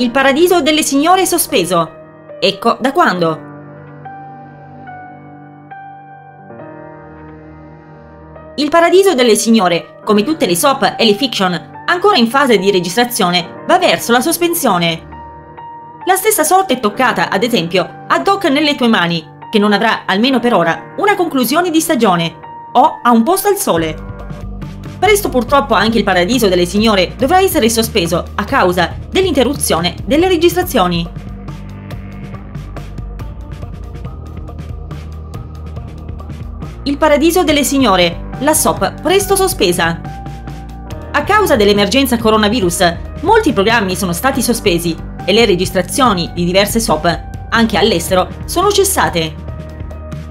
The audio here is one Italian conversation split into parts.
Il paradiso delle signore è sospeso. Ecco da quando. Il paradiso delle signore, come tutte le soap e le fiction, ancora in fase di registrazione, va verso la sospensione. La stessa sorte è toccata, ad esempio, a Doc nelle tue mani, che non avrà, almeno per ora, una conclusione di stagione, o a un posto al sole. Presto purtroppo anche il paradiso delle signore dovrà essere sospeso a causa dell'interruzione delle registrazioni. Il paradiso delle signore la SOP presto sospesa. A causa dell'emergenza coronavirus, molti programmi sono stati sospesi e le registrazioni di diverse SOP, anche all'estero, sono cessate.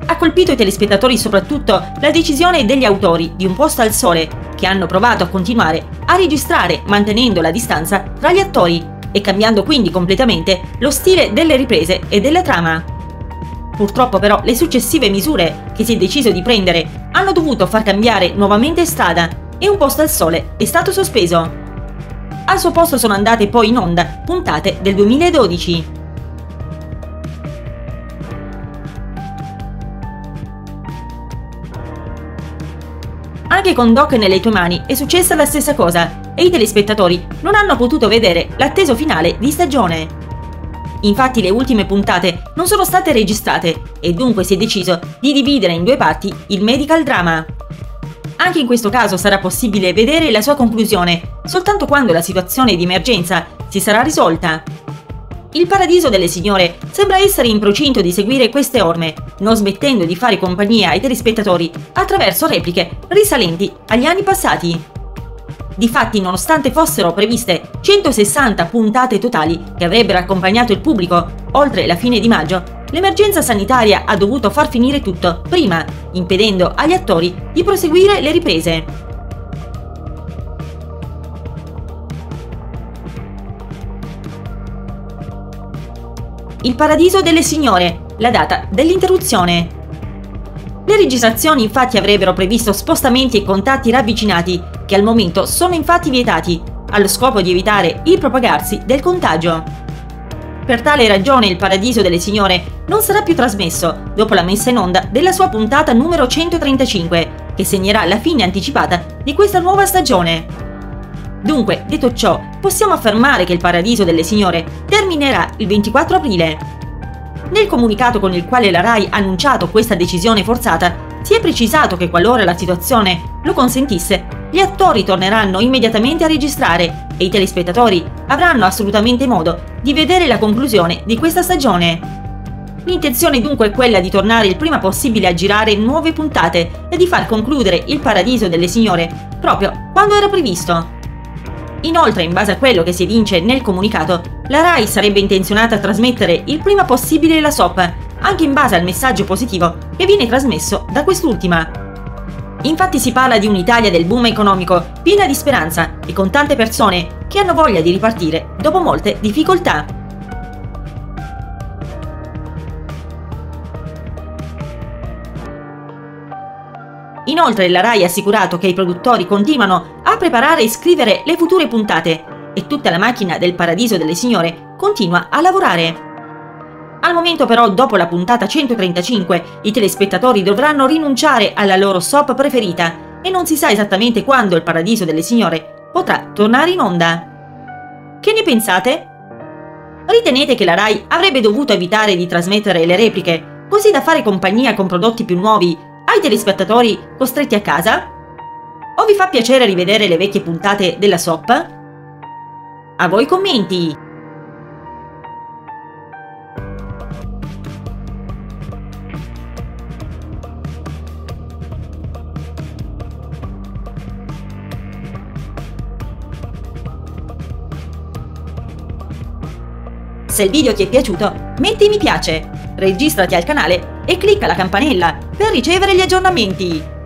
Ha colpito i telespettatori soprattutto la decisione degli autori di Un posto al sole, che hanno provato a continuare a registrare mantenendo la distanza tra gli attori e cambiando quindi completamente lo stile delle riprese e della trama. Purtroppo però le successive misure che si è deciso di prendere hanno dovuto far cambiare nuovamente strada e un posto al sole è stato sospeso. Al suo posto sono andate poi in onda puntate del 2012. Anche con Doc nelle tue mani è successa la stessa cosa e i telespettatori non hanno potuto vedere l'atteso finale di stagione. Infatti le ultime puntate non sono state registrate e dunque si è deciso di dividere in due parti il medical drama. Anche in questo caso sarà possibile vedere la sua conclusione soltanto quando la situazione di emergenza si sarà risolta. Il paradiso delle signore sembra essere in procinto di seguire queste orme, non smettendo di fare compagnia ai telespettatori attraverso repliche risalenti agli anni passati. Difatti, nonostante fossero previste 160 puntate totali che avrebbero accompagnato il pubblico oltre la fine di maggio, l'emergenza sanitaria ha dovuto far finire tutto prima, impedendo agli attori di proseguire le riprese. Il paradiso delle signore, la data dell'interruzione. Le registrazioni infatti avrebbero previsto spostamenti e contatti ravvicinati, che al momento sono infatti vietati, allo scopo di evitare il propagarsi del contagio. Per tale ragione il Paradiso delle Signore non sarà più trasmesso dopo la messa in onda della sua puntata numero 135, che segnerà la fine anticipata di questa nuova stagione. Dunque, detto ciò, possiamo affermare che il Paradiso delle Signore terminerà il 24 aprile. Nel comunicato con il quale la RAI ha annunciato questa decisione forzata, si è precisato che qualora la situazione lo consentisse, gli attori torneranno immediatamente a registrare e i telespettatori avranno assolutamente modo di vedere la conclusione di questa stagione. L'intenzione dunque è quella di tornare il prima possibile a girare nuove puntate e di far concludere il Paradiso delle Signore proprio quando era previsto. Inoltre, in base a quello che si evince nel comunicato, la RAI sarebbe intenzionata a trasmettere il prima possibile la SOP, anche in base al messaggio positivo che viene trasmesso da quest'ultima. Infatti si parla di un'Italia del boom economico, piena di speranza e con tante persone che hanno voglia di ripartire dopo molte difficoltà. Inoltre la RAI ha assicurato che i produttori continuano a preparare e scrivere le future puntate e tutta la macchina del Paradiso delle Signore continua a lavorare. Al momento però, dopo la puntata 135, i telespettatori dovranno rinunciare alla loro soap preferita e non si sa esattamente quando il Paradiso delle Signore potrà tornare in onda. Che ne pensate? Ritenete che la RAI avrebbe dovuto evitare di trasmettere le repliche, così da fare compagnia con prodotti più nuovi ai telespettatori costretti a casa? O vi fa piacere rivedere le vecchie puntate della SOP? A voi commenti! Se il video ti è piaciuto, metti mi piace, registrati al canale e clicca la campanella per ricevere gli aggiornamenti.